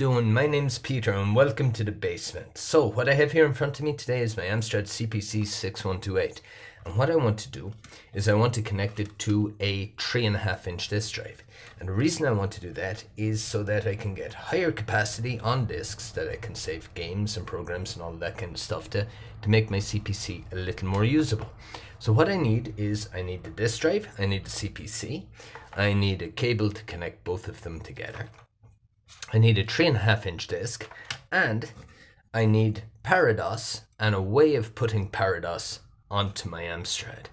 doing? My name's Peter and welcome to the basement. So what I have here in front of me today is my Amstrad CPC 6128. And what I want to do is I want to connect it to a three and a half inch disk drive. And the reason I want to do that is so that I can get higher capacity on disks that I can save games and programs and all that kind of stuff to, to make my CPC a little more usable. So what I need is I need the disk drive, I need the CPC, I need a cable to connect both of them together. I need a three and a half inch disc and I need ParaDOS and a way of putting ParaDOS onto my Amstrad.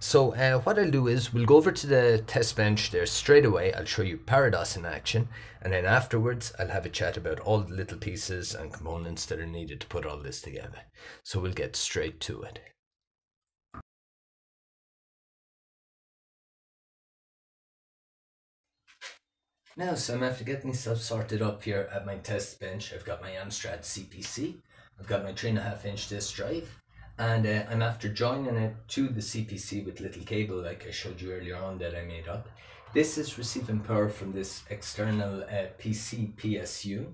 So uh, what I'll do is we'll go over to the test bench there straight away. I'll show you ParaDOS in action and then afterwards I'll have a chat about all the little pieces and components that are needed to put all this together. So we'll get straight to it. Now, so I'm after getting myself sorted up here at my test bench. I've got my Amstrad CPC, I've got my 3.5 inch disk drive, and uh, I'm after joining it to the CPC with little cable like I showed you earlier on that I made up. This is receiving power from this external uh, PC PSU,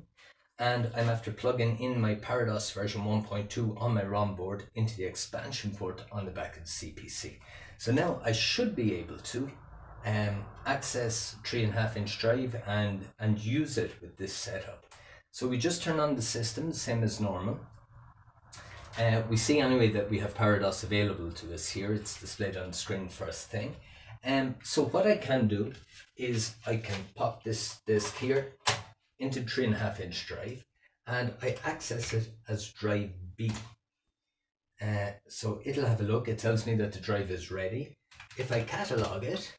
and I'm after plugging in my ParaDOS version 1.2 on my ROM board into the expansion port on the back of the CPC. So now I should be able to um, access three and a half inch drive and and use it with this setup. So we just turn on the system, same as normal. Uh, we see anyway that we have ParaDOS available to us here. It's displayed on screen first thing. Um, so what I can do is I can pop this disc here into three and a half inch drive and I access it as drive B. Uh, so it'll have a look. It tells me that the drive is ready. If I catalog it,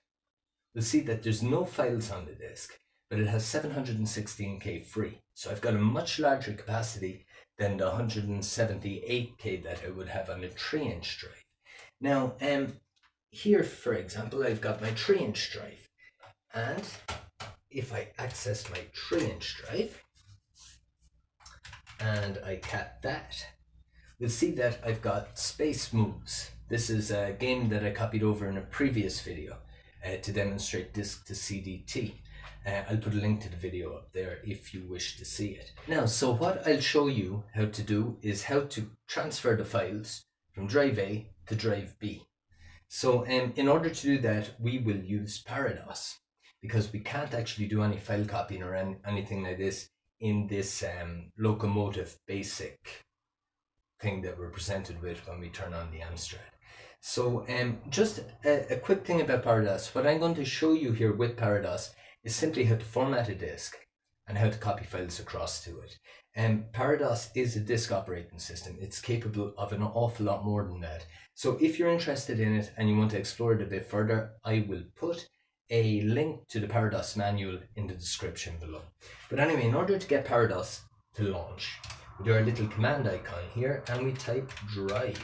we'll see that there's no files on the disk, but it has 716k free. So I've got a much larger capacity than the 178k that I would have on a 3 inch drive. Now, um, here, for example, I've got my 3 inch drive. And if I access my 3 inch drive and I cat that, we'll see that I've got Space Moves. This is a game that I copied over in a previous video uh, to demonstrate disk to CDT. Uh, I'll put a link to the video up there if you wish to see it. Now, so what I'll show you how to do is how to transfer the files from drive A to drive B. So um, in order to do that, we will use ParaDOS because we can't actually do any file copying or any, anything like this in this um, locomotive basic thing that we're presented with when we turn on the Amstrad. So um, just a, a, quick thing about ParaDOS. What I'm going to show you here with ParaDOS is simply how to format a disk and how to copy files across to it. And um, ParaDOS is a disk operating system. It's capable of an awful lot more than that. So if you're interested in it and you want to explore it a bit further, I will put a link to the ParaDOS manual in the description below. But anyway, in order to get ParaDOS to launch, we do our little command icon here and we type drive.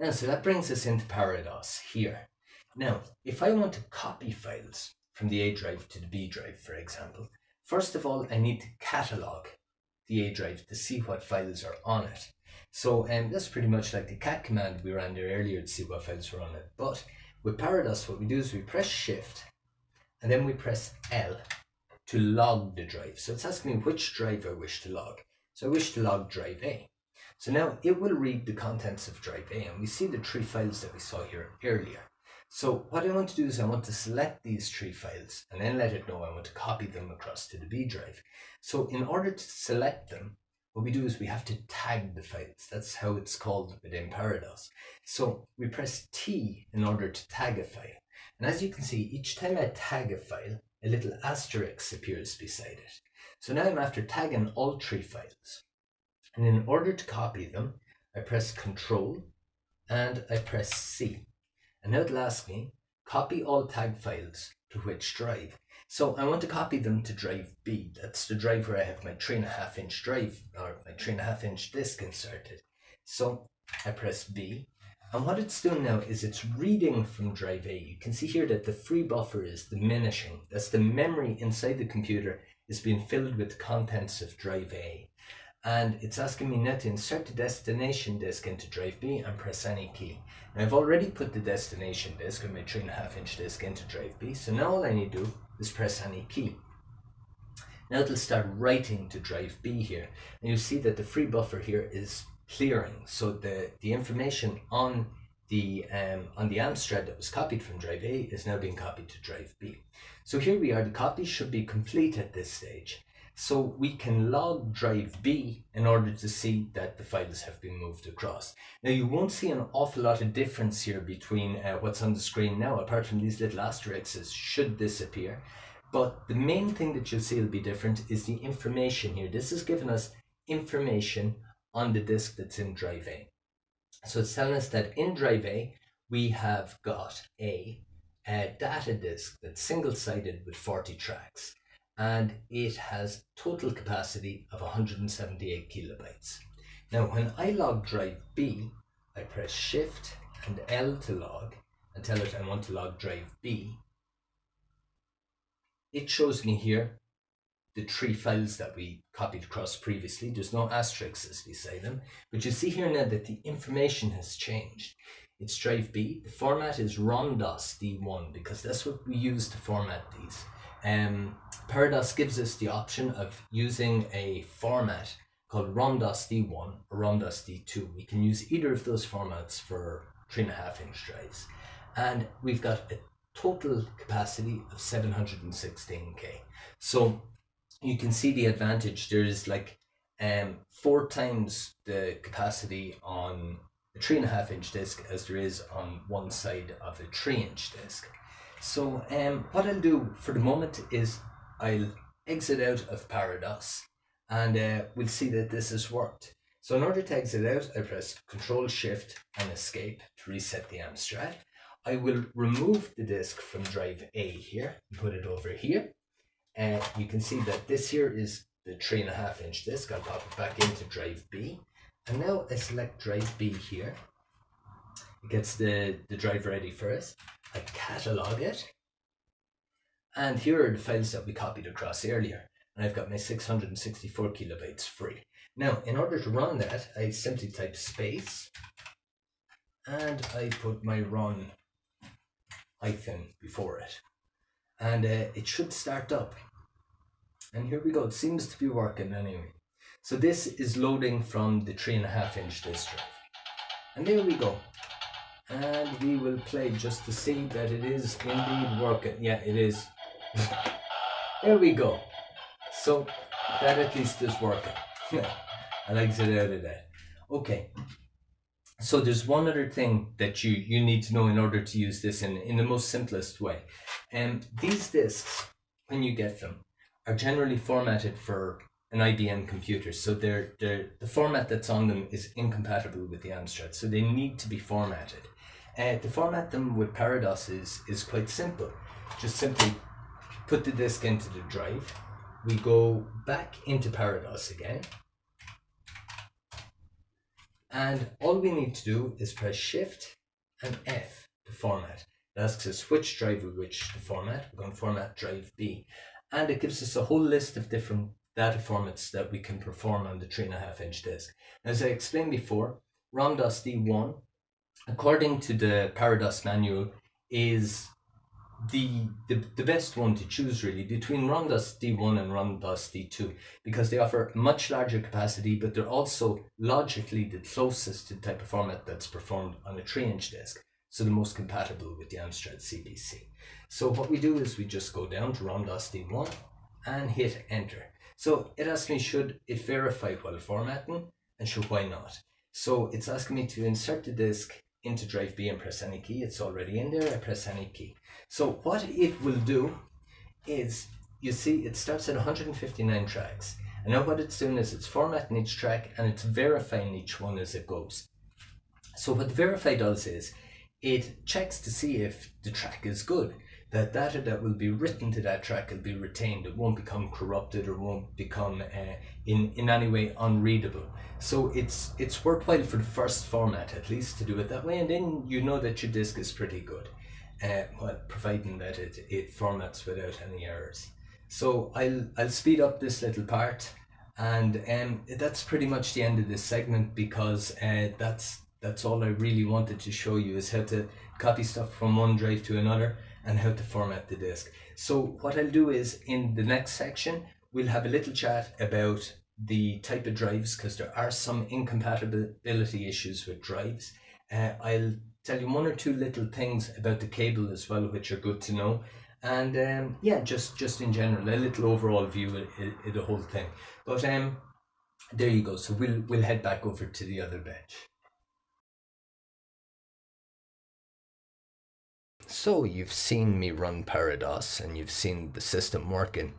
Now, so that brings us into ParaDOS here. Now, if I want to copy files from the A drive to the B drive, for example, first of all, I need to catalog the A drive to see what files are on it. So um, that's pretty much like the cat command we ran there earlier to see what files were on it. But with ParaDOS, what we do is we press shift and then we press L to log the drive. So it's asking me which drive I wish to log. So I wish to log drive A. So now it will read the contents of drive A and we see the three files that we saw here earlier. So what I want to do is I want to select these three files and then let it know I want to copy them across to the B drive. So in order to select them, what we do is we have to tag the files. That's how it's called within ParaDOS. So we press T in order to tag a file. And as you can see, each time I tag a file, a little asterisk appears beside it. So now I'm after tagging all three files. And in order to copy them, I press Control and I press C. And now it'll ask me, copy all tag files to which drive. So I want to copy them to drive B. That's the drive where I have my three and a half inch drive or my three and a half inch disk inserted. So I press B. And what it's doing now is it's reading from drive A. You can see here that the free buffer is diminishing. That's the memory inside the computer is being filled with contents of drive A and it's asking me now to insert the destination disk into drive B and press any key. Now I've already put the destination disk with my 3.5 inch disk into drive B, so now all I need to do is press any key. Now it'll start writing to drive B here. And you'll see that the free buffer here is clearing. So the, the information on the um, on the Amstrad that was copied from drive A is now being copied to drive B. So here we are, the copy should be complete at this stage. So we can log drive B in order to see that the files have been moved across. Now you won't see an awful lot of difference here between uh, what's on the screen now, apart from these little asterisks should disappear. But the main thing that you'll see will be different is the information here. This is giving us information on the disk that's in drive A. So it's telling us that in drive A, we have got a, a data disk that's single-sided with 40 tracks and it has total capacity of 178 kilobytes. Now when I log drive B, I press shift and L to log and tell it I want to log drive B. It shows me here the three files that we copied across previously. There's no asterisks beside them, but you see here now that the information has changed. It's drive B. The format is ROM-DOS D1 because that's what we use to format these. Um, ParaDOS gives us the option of using a format called ROM-DOS D1 or ROM-DOS D2. We can use either of those formats for three and a half inch drives. And we've got a total capacity of 716K. So you can see the advantage. There's like um, four times the capacity on a three and a half inch disc as there is on one side of a three inch disc. So um, what I'll do for the moment is I'll exit out of ParaDOS and uh, we'll see that this has worked. So in order to exit out, I press Control Shift and Escape to reset the Amstrad. I will remove the disk from drive A here and put it over here. And uh, you can see that this here is the three and a half inch disk. I'll pop it back into drive B. And now I select drive B here. It gets the, the drive ready for us. I catalog it. And here are the files that we copied across earlier. And I've got my 664 kilobytes free. Now, in order to run that, I simply type space and I put my run hyphen before it. And uh, it should start up. And here we go. It seems to be working anyway. So this is loading from the three and a half inch disk drive. And there we go and we will play just to see that it is indeed working. Yeah, it is. there we go. So that at least is working. I'll exit out of that. Okay. So there's one other thing that you, you need to know in order to use this in, in the most simplest way. And um, these discs, when you get them, are generally formatted for an IBM computer. So they're, they're, the format that's on them is incompatible with the Amstrad. So they need to be formatted. Uh, to format them with ParaDOS is, is quite simple. Just simply put the disk into the drive. We go back into ParaDOS again. And all we need to do is press Shift and F to format. It asks us which drive we wish to format. We're going to format drive B. And it gives us a whole list of different data formats that we can perform on the 3.5 inch disk. As I explained before, ROM-DOS D1 according to the ParaDOS manual, is the, the the best one to choose really between ROM-DOS D1 and ROM-DOS D2 because they offer much larger capacity, but they're also logically the closest to the type of format that's performed on a 3 inch disk, so the most compatible with the Amstrad CPC. So what we do is we just go down to ROM-DOS D1 and hit enter. So it asks me should it verify while formatting and should why not. So it's asking me to insert the disk into drive B and press any key. It's already in there. I press any key. So what it will do is, you see, it starts at 159 tracks. And now what it's doing is it's formatting each track and it's verifying each one as it goes. So what verify does is it checks to see if the track is good. That data that will be written to that track will be retained. It won't become corrupted or won't become uh, in, in any way unreadable. So it's it's worthwhile for the first format at least to do it that way, and then you know that your disk is pretty good, uh, well, providing that it, it formats without any errors. So I'll I'll speed up this little part, and um, that's pretty much the end of this segment because uh, that's that's all I really wanted to show you is how to copy stuff from one drive to another and how to format the disk. So what I'll do is in the next section we'll have a little chat about the type of drives because there are some incompatibility issues with drives. Uh, I'll tell you one or two little things about the cable as well, which are good to know. And um, yeah, just just in general, a little overall view of, the whole thing. But um, there you go. So we'll we'll head back over to the other bench. So you've seen me run ParaDOS and you've seen the system working.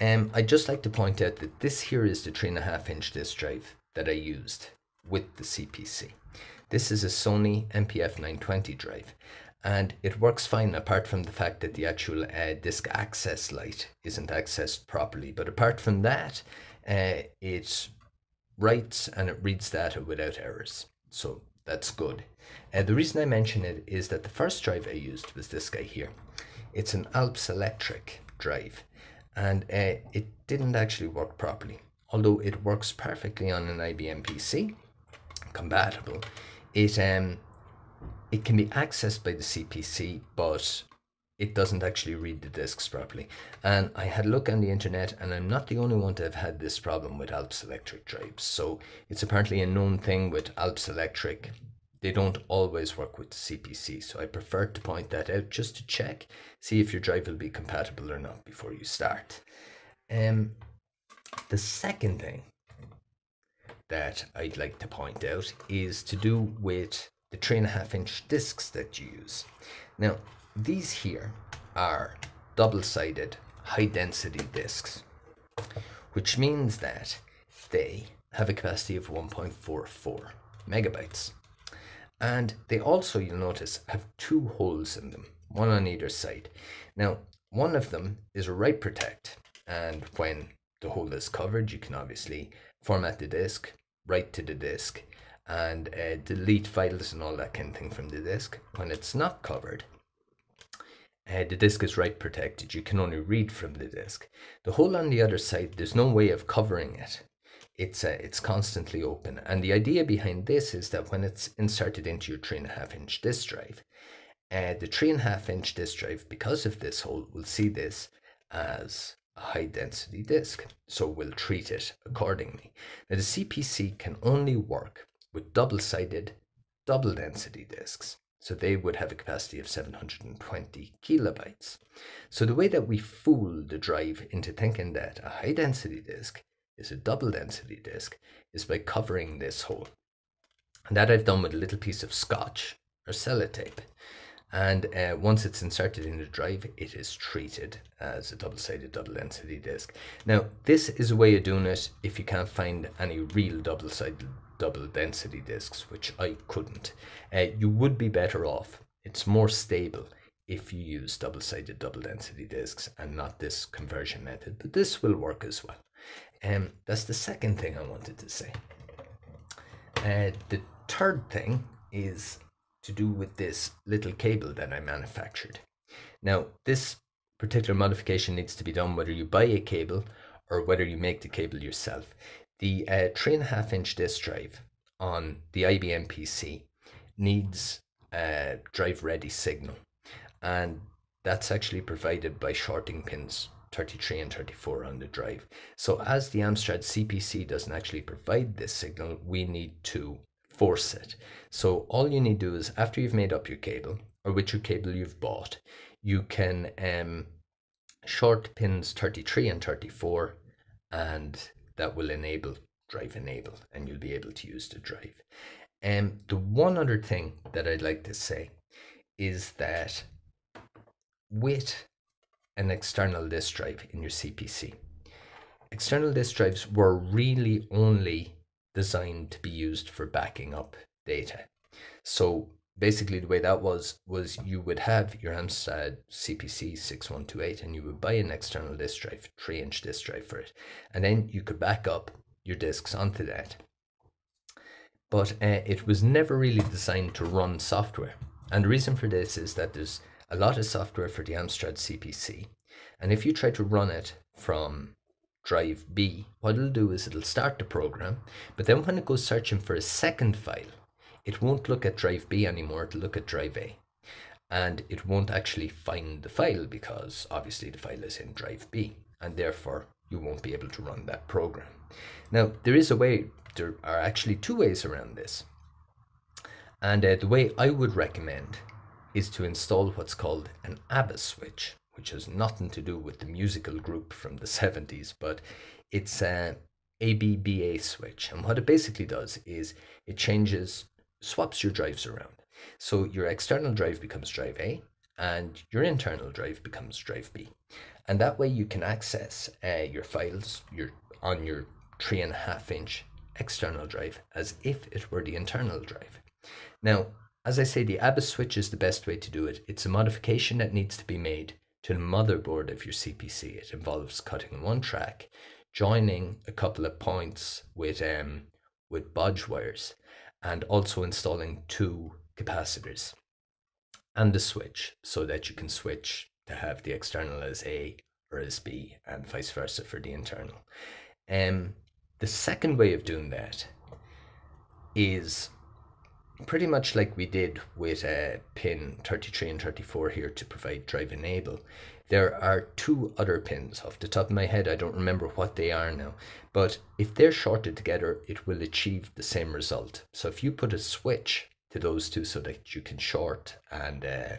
Um, I'd just like to point out that this here is the 3.5 inch disk drive that I used with the CPC. This is a Sony MPF 920 drive and it works fine apart from the fact that the actual uh, disk access light isn't accessed properly. But apart from that, uh, it writes and it reads data without errors. So that's good. Uh, the reason I mention it is that the first drive I used was this guy here. It's an Alps Electric drive and uh, it didn't actually work properly. Although it works perfectly on an IBM PC, compatible, it um it can be accessed by the CPC, but it doesn't actually read the disks properly. And I had a look on the internet, and I'm not the only one to have had this problem with Alps Electric drives. So it's apparently a known thing with Alps Electric. They don't always work with CPC, so I prefer to point that out just to check, see if your drive will be compatible or not before you start. Um, the second thing that I'd like to point out is to do with the three and a half inch discs that you use. Now, these here are double-sided high density discs, which means that they have a capacity of 1.44 megabytes. And they also, you'll notice, have two holes in them, one on either side. Now, one of them is a write protect, and when the hole is covered, you can obviously format the disk, write to the disk, and uh, delete files and all that kind of thing from the disk. When it's not covered, uh, the disk is write protected. You can only read from the disk. The hole on the other side, there's no way of covering it. It's uh, it's constantly open. And the idea behind this is that when it's inserted into your three and a half inch disk drive, uh, the three and a half inch disk drive, because of this hole, will see this as a high density disk. So we'll treat it accordingly. Now the CPC can only work with double-sided, double-density disks. So they would have a capacity of 720 kilobytes. So the way that we fool the drive into thinking that a high-density disk is a double-density disk is by covering this hole. And that I've done with a little piece of scotch or sellotape. And uh, once it's inserted in the drive, it is treated as a double-sided double-density disk. Now, this is a way of doing it if you can't find any real double-sided double density disks, which I couldn't. Uh, you would be better off. It's more stable if you use double sided double density disks and not this conversion method, but this will work as well. Um, that's the second thing I wanted to say. Uh, the third thing is to do with this little cable that I manufactured. Now, this particular modification needs to be done whether you buy a cable or whether you make the cable yourself the uh, three and a half inch disk drive on the IBM PC needs a drive ready signal, and that's actually provided by shorting pins 33 and 34 on the drive. So as the Amstrad CPC doesn't actually provide this signal, we need to force it. So all you need to do is after you've made up your cable or your cable you've bought, you can um, short pins 33 and 34 and that will enable drive enable and you'll be able to use the drive. And um, the one other thing that I'd like to say is that with an external disk drive in your CPC, external disk drives were really only designed to be used for backing up data. So basically the way that was was you would have your Amstrad CPC 6128 and you would buy an external disk drive, 3 inch disk drive for it. And then you could back up your disks onto that. But uh, it was never really designed to run software. And the reason for this is that there's a lot of software for the Amstrad CPC. And if you try to run it from drive B, what it'll do is it'll start the program, but then when it goes searching for a second file, it won't look at drive B anymore, it'll look at drive A. And it won't actually find the file because obviously the file is in drive B and therefore you won't be able to run that program. Now, there is a way, there are actually two ways around this. And uh, the way I would recommend is to install what's called an ABBA switch, which has nothing to do with the musical group from the 70s, but it's an ABBA switch. And what it basically does is it changes, swaps your drives around. So your external drive becomes drive A and your internal drive becomes drive B. And that way you can access uh, your files your, on your three and a half inch external drive as if it were the internal drive. Now, as I say, the ABBA switch is the best way to do it. It's a modification that needs to be made to the motherboard of your CPC. It involves cutting one track, joining a couple of points with um with bodge wires, and also installing two capacitors and the switch so that you can switch to have the external as A or as B and vice versa for the internal. Um, the second way of doing that is pretty much like we did with uh, pin 33 and 34 here to provide drive enable. There are two other pins off the top of my head. I don't remember what they are now, but if they're shorted together, it will achieve the same result. So if you put a switch to those two so that you can short and uh,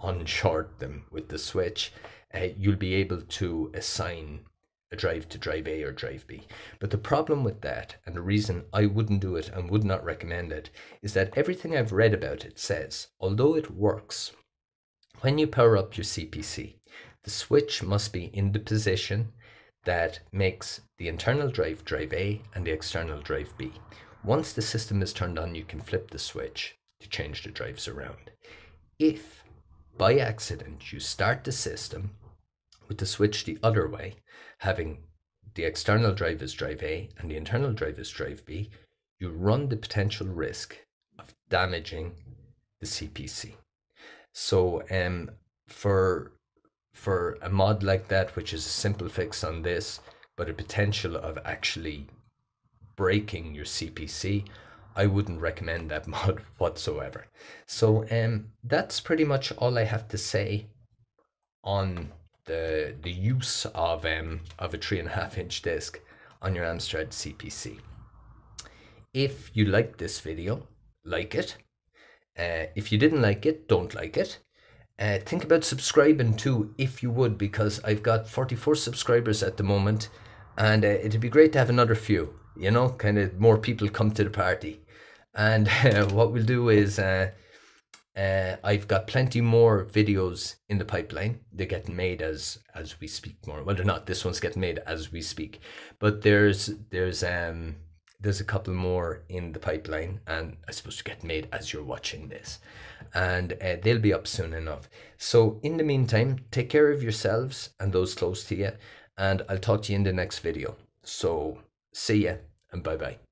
unshort them with the switch, uh, you'll be able to assign a drive to drive A or drive B. But the problem with that, and the reason I wouldn't do it and would not recommend it, is that everything I've read about it says, although it works, when you power up your CPC, the switch must be in the position that makes the internal drive drive A and the external drive B. Once the system is turned on, you can flip the switch to change the drives around. If by accident you start the system with the switch the other way, having the external drive as drive A and the internal drive as drive B, you run the potential risk of damaging the CPC. So um, for for a mod like that, which is a simple fix on this, but a potential of actually breaking your CPC, I wouldn't recommend that mod whatsoever. So um, that's pretty much all I have to say on the the use of um of a three and a half inch disc on your Amstrad CPC. If you liked this video, like it. Uh, if you didn't like it, don't like it. Uh, think about subscribing too, if you would, because I've got 44 subscribers at the moment, and uh, it'd be great to have another few. You know, kind of more people come to the party. And what we'll do is uh, uh, I've got plenty more videos in the pipeline. They're getting made as as we speak more. Well, they're not. This one's getting made as we speak. But there's there's um there's a couple more in the pipeline, and I suppose to get made as you're watching this, and uh, they'll be up soon enough. So in the meantime, take care of yourselves and those close to you, and I'll talk to you in the next video. So see ya and bye bye.